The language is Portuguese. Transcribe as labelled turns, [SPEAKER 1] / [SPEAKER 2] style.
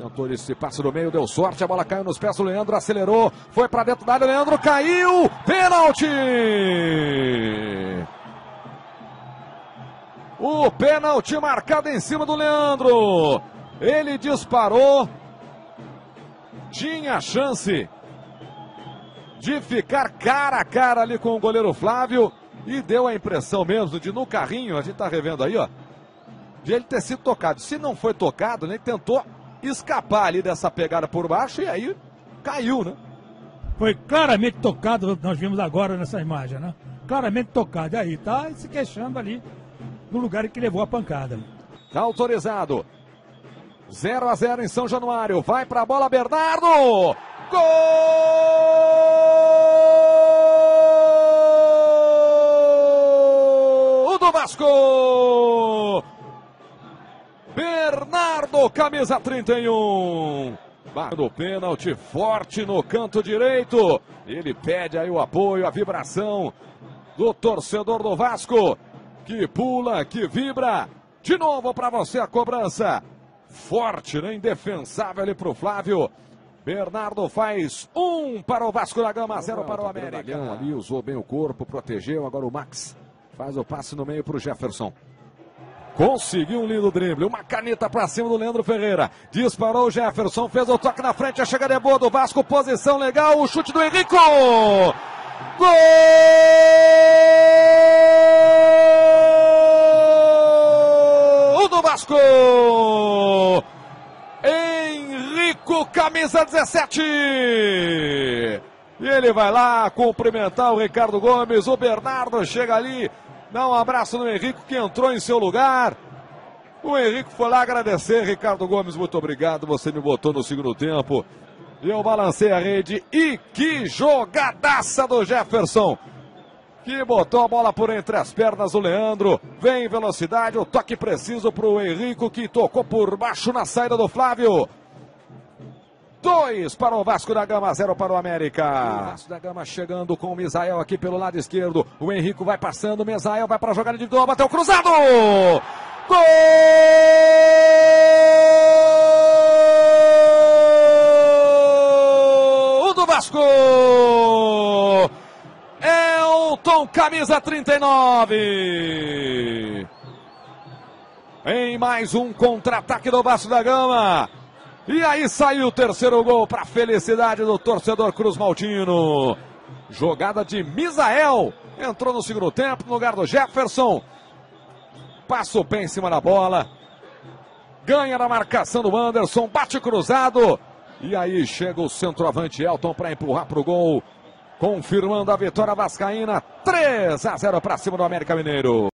[SPEAKER 1] Tentou esse passe no meio, deu sorte, a bola caiu nos pés do Leandro, acelerou, foi para dentro da área, Leandro caiu, pênalti! O pênalti marcado em cima do Leandro. Ele disparou, tinha chance de ficar cara a cara ali com o goleiro Flávio e deu a impressão mesmo de no carrinho, a gente tá revendo aí, ó, de ele ter sido tocado. Se não foi tocado, ele tentou escapar ali dessa pegada por baixo e aí caiu, né?
[SPEAKER 2] Foi claramente tocado, nós vimos agora nessa imagem, né? Claramente tocado. E aí tá se queixando ali no lugar em que levou a pancada.
[SPEAKER 1] Tá autorizado. 0 a 0 em São Januário. Vai pra bola Bernardo. Gol do Vasco. Bernardo, camisa 31. Batendo pênalti forte no canto direito. Ele pede aí o apoio, a vibração do torcedor do Vasco. Que pula, que vibra. De novo para você a cobrança. Forte, né? Indefensável ali para o Flávio. Bernardo faz um para o Vasco da Gama, zero para o América. Ali usou bem o corpo, protegeu. Agora o Max faz o passe no meio para o Jefferson. Conseguiu um lindo drible, uma caneta para cima do Leandro Ferreira. Disparou o Jefferson, fez o toque na frente, a chegada é boa do Vasco, posição legal, o chute do Henrico. Gol do Vasco! Henrico, camisa 17. E ele vai lá cumprimentar o Ricardo Gomes, o Bernardo chega ali, Dá um abraço no Henrique que entrou em seu lugar. O Henrique foi lá agradecer. Ricardo Gomes, muito obrigado. Você me botou no segundo tempo. Eu balancei a rede. E que jogadaça do Jefferson. Que botou a bola por entre as pernas do Leandro. Vem em velocidade. O toque preciso para o Henrique que tocou por baixo na saída do Flávio. Dois para o Vasco da Gama, zero para o América. O Vasco da Gama chegando com o Misael aqui pelo lado esquerdo. O Henrico vai passando, o Misael vai para a jogada individual, bateu cruzado! Gol do Vasco! Elton, camisa 39. Em mais um contra-ataque do Vasco da Gama. E aí saiu o terceiro gol para felicidade do torcedor Cruz Maltino. Jogada de Misael. Entrou no segundo tempo no lugar do Jefferson. O pé em cima da bola. Ganha na marcação do Anderson. Bate cruzado. E aí chega o centroavante Elton para empurrar para o gol. Confirmando a vitória vascaína. 3 a 0 para cima do América Mineiro.